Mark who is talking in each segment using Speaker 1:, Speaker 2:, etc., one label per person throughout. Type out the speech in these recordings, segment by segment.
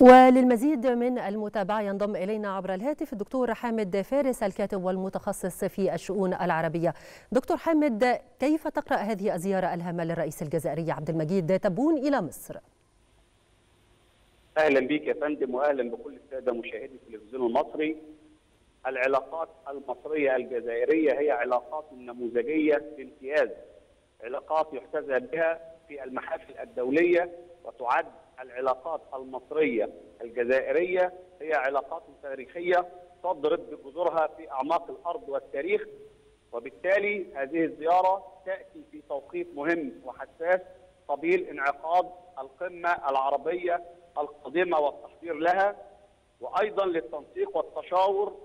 Speaker 1: وللمزيد من المتابعة ينضم إلينا عبر الهاتف الدكتور حامد فارس الكاتب والمتخصص في الشؤون العربية دكتور حامد كيف تقرأ هذه الزيارة الهامة للرئيس الجزائري عبد المجيد تبون إلى مصر؟
Speaker 2: أهلا بك يا فندم واهلا بكل السادة مشاهدي التلفزيون المصري. العلاقات المصرية الجزائرية هي علاقات نموذجية بامتياز. علاقات يحتذى بها في المحافل الدولية وتعد العلاقات المصرية الجزائرية هي علاقات تاريخية تضرب بجذورها في أعماق الأرض والتاريخ. وبالتالي هذه الزيارة تأتي في توقيت مهم وحساس قبيل انعقاد القمة العربية القادمه والتحضير لها وأيضا للتنسيق والتشاور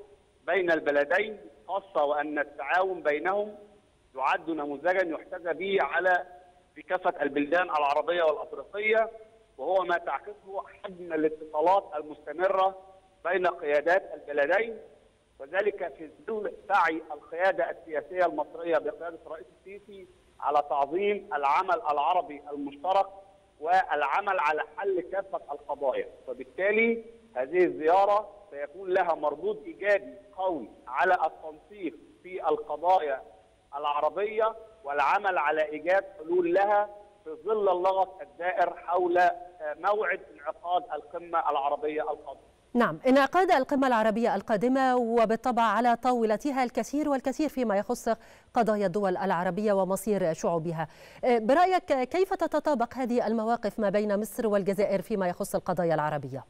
Speaker 2: بين البلدين خاصة وأن التعاون بينهم يعد نموذجا يحتذى به على في كافه البلدان العربية والأفريقية. وهو ما تعكسه حجم الاتصالات المستمرة بين قيادات البلدين وذلك في ظل سعي القيادة السياسية المصرية بقيادة الرئيس السيسي على تعظيم العمل العربي المشترك والعمل على حل كافة القضايا، وبالتالي هذه الزيارة سيكون لها مردود إيجابي قوي على التنسيق في القضايا العربية والعمل على إيجاد حلول لها في ظل اللغط الدائر حول موعد انعقاد القمة العربية القادمة.
Speaker 1: نعم انعقاد القمة العربية القادمة وبالطبع على طاولتها الكثير والكثير فيما يخص قضايا الدول العربية ومصير شعوبها برأيك كيف تتطابق هذه المواقف ما بين مصر والجزائر فيما يخص القضايا العربية؟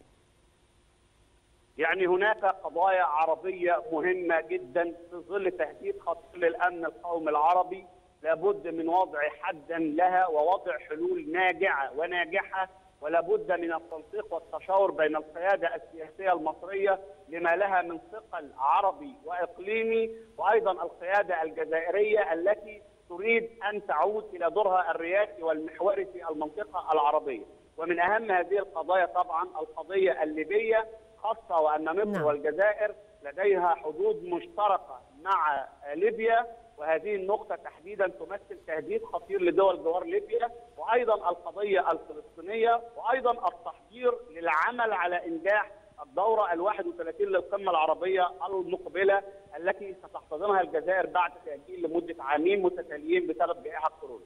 Speaker 2: يعني هناك قضايا عربية مهمة جدا في ظل تهديد خطير للأمن القومي العربي لابد من وضع حدا لها ووضع حلول ناجعة وناجحة ولا بد من التنسيق والتشاور بين القيادة السياسية المصرية لما لها من ثقل عربي وإقليمي وأيضا القيادة الجزائرية التي تريد أن تعود إلى دورها الرئاسي والمحوري في المنطقة العربية ومن أهم هذه القضايا طبعا القضية الليبية خاصة وأن مصر نعم. والجزائر لديها حدود مشتركة مع ليبيا وهذه النقطة تحديدا تمثل تهديد خطير لدول جوار ليبيا وأيضا القضية الفلسطينية وأيضا التحضير للعمل على إنجاح الدورة ال 31 للقمة العربية المقبلة التي ستحتضنها الجزائر بعد تأجيل لمدة عامين متتاليين بسبب جائحة كورونا.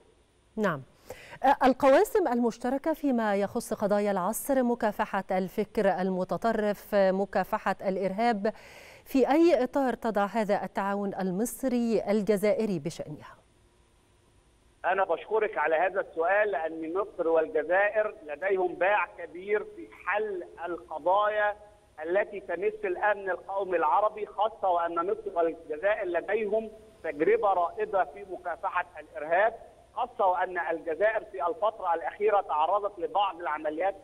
Speaker 1: نعم. القواسم المشتركة فيما يخص قضايا العصر مكافحة الفكر المتطرف مكافحة الإرهاب في أي إطار تضع هذا التعاون المصري الجزائري بشأنها؟
Speaker 2: أنا بشكرك على هذا السؤال لأن مصر والجزائر لديهم باع كبير في حل القضايا التي تمس الأمن القومي العربي خاصة وأن مصر والجزائر لديهم تجربة رائدة في مكافحة الإرهاب خاصة وأن الجزائر في الفترة الأخيرة تعرضت لبعض العمليات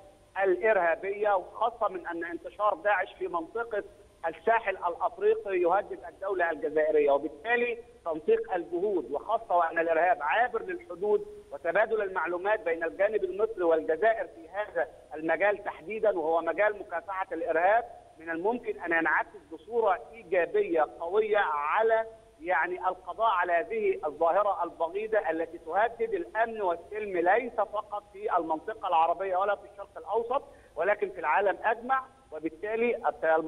Speaker 2: الإرهابية وخاصة من أن انتشار داعش في منطقة الساحل الأفريقي يهدد الدولة الجزائرية وبالتالي تنسيق الجهود وخاصة وأن الإرهاب عابر للحدود وتبادل المعلومات بين الجانب المصري والجزائر في هذا المجال تحديدا وهو مجال مكافحة الإرهاب من الممكن أن ينعكس بصورة إيجابية قوية على يعني القضاء على هذه الظاهرة البغيضة التي تهدد الأمن والسلم ليس فقط في المنطقة العربية ولا في الشرق الأوسط ولكن في العالم أجمع. وبالتالي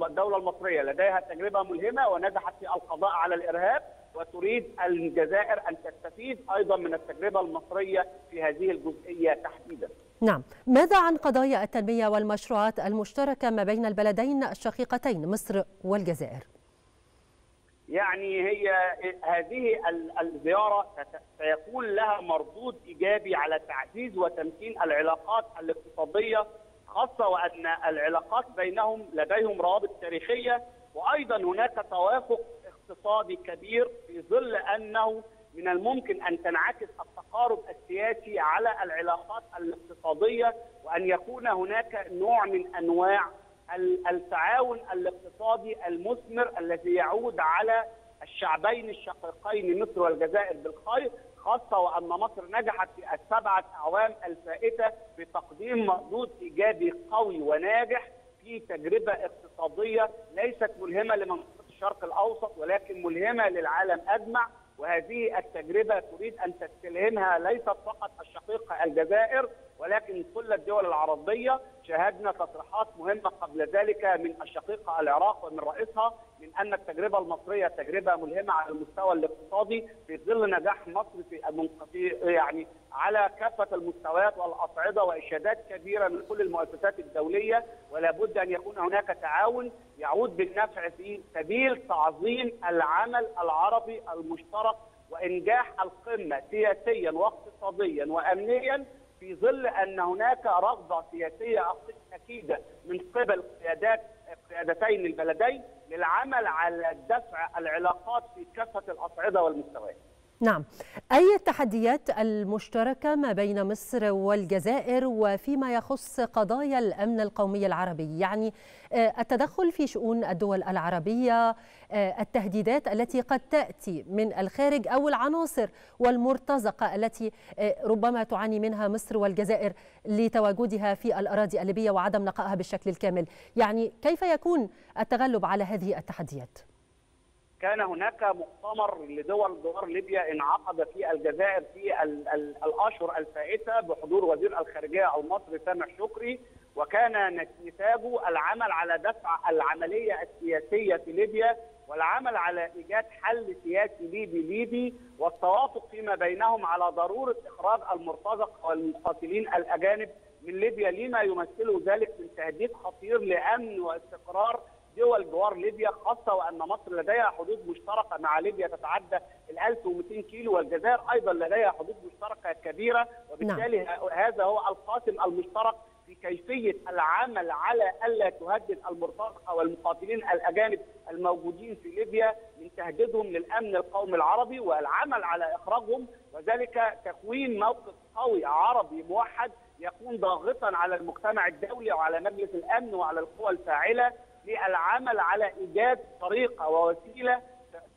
Speaker 2: الدولة المصرية لديها تجربة ملهمة ونجحت في القضاء على الإرهاب وتريد الجزائر أن تستفيد أيضا من التجربة المصرية في هذه الجزئية تحديدا.
Speaker 1: نعم، ماذا عن قضايا التنمية والمشروعات المشتركة ما بين البلدين الشقيقتين مصر والجزائر؟
Speaker 2: يعني هي هذه الزيارة سيكون لها مردود إيجابي على تعزيز وتمكين العلاقات الاقتصادية خاصة وأن العلاقات بينهم لديهم روابط تاريخية وأيضا هناك توافق اقتصادي كبير في ظل أنه من الممكن أن تنعكس التقارب السياسي على العلاقات الاقتصادية وأن يكون هناك نوع من أنواع التعاون الاقتصادي المثمر الذي يعود على الشعبين الشقيقين مصر والجزائر بالخير خاصة وأن مصر نجحت في السبعة اعوام الفائتة بتقديم مردود إيجابي قوي وناجح في تجربة اقتصادية ليست ملهمة لمنطقة الشرق الأوسط ولكن ملهمة للعالم أجمع. وهذه التجربة تريد أن تستلهمها ليست فقط الشقيقه الجزائر ولكن كل الدول العربية شاهدنا تصريحات مهمة قبل ذلك من الشقيقه العراق ومن رئيسها من أن التجربة المصرية تجربة ملهمة على المستوى الاقتصادي في ظل نجاح مصر في يعني على كافة المستويات والأصعدة وإشادات كبيرة من كل المؤسسات الدولية ولا بد أن يكون هناك تعاون يعود بالنفع في سبيل تعظيم العمل العربي المشترك وإنجاح القمة سياسيا واقتصاديا وامنيا في ظل أن هناك رغبة سياسية اكيده من قبل قيادات قيادتين البلدين للعمل على دفع العلاقات في كافة الأصعدة والمستويات.
Speaker 1: نعم. أي التحديات المشتركة ما بين مصر والجزائر وفيما يخص قضايا الأمن القومي العربي؟ يعني التدخل في شؤون الدول العربية التهديدات التي قد تأتي من الخارج أو العناصر والمرتزقة التي ربما تعاني منها مصر والجزائر لتواجدها في الأراضي الليبية وعدم نقائها بالشكل الكامل. يعني كيف يكون التغلب على هذه التحديات؟
Speaker 2: كان هناك مؤتمر لدول جوار ليبيا انعقد في الجزائر في ال ال الأشهر الفائتة بحضور وزير الخارجية المصري سامح شكري وكان نتاجه العمل على دفع العملية السياسية في ليبيا والعمل على إيجاد حل سياسي ليبي ليبي والتوافق فيما بينهم على ضرورة إخراج المرتزقه والمقاتلين الأجانب من ليبيا لما يمثله ذلك من تهديد خطير لأمن واستقرار دول جوار ليبيا خاصة وأن مصر لديها حدود مشتركة مع ليبيا تتعدى ال 1200 كيلو والجزائر أيضا لديها حدود مشتركة كبيرة. وبالتالي نعم. هذا هو القاسم المشترك في كيفية العمل على ألا تهدد المرتزقة والمقاتلين الأجانب الموجودين في ليبيا من تهديدهم للأمن القومي العربي والعمل على إخراجهم. وذلك تكوين موقف قوي عربي موحد يكون ضاغطا على المجتمع الدولي وعلى مجلس الأمن وعلى القوى الفاعلة. للعمل على إيجاد طريقة ووسيلة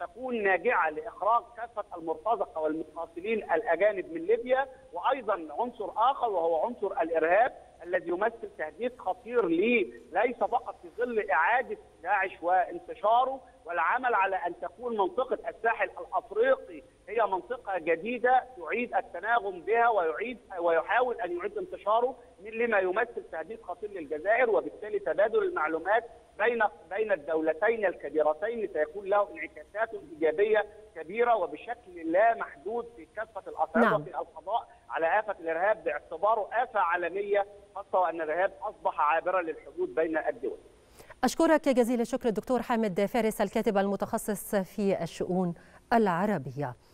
Speaker 2: تكون ناجعة لإخراج كافة المرتزقة والمقاتلين الأجانب من ليبيا وأيضا عنصر آخر وهو عنصر الإرهاب الذي يمثل تهديد خطير لي ليس فقط في ظل إعادة داعش وانتشاره والعمل على أن تكون منطقة الساحل الأفريقي هي منطقة جديدة يعيد التناغم بها ويعيد ويحاول أن يعيد انتشاره لما يمثل تهديد خطير للجزائر وبالتالي تبادل المعلومات بين بين الدولتين الكبيرتين سيكون له انعكاسات إيجابية كبيرة وبشكل لا محدود في كافة الاصعده نعم. في القضاء على آفة الإرهاب باعتباره آفة عالمية خاصة وان الإرهاب أصبح عابرا للحدود بين الدول.
Speaker 1: أشكرك جزيل الشكر الدكتور حامد فارس الكاتب المتخصص في الشؤون العربية.